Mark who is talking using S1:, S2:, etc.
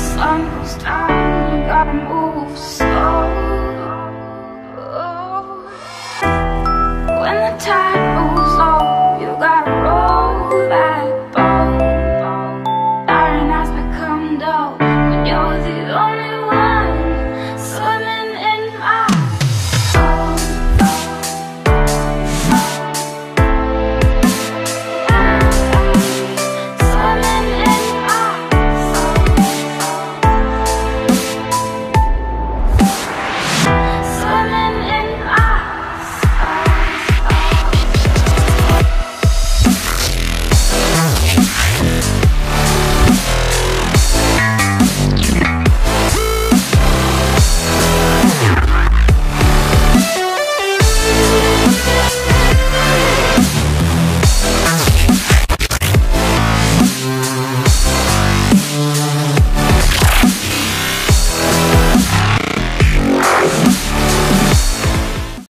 S1: sun goes down, you gotta move slow. When the tide moves low, you gotta roll that boat. Iron has become dull, when you're the only one.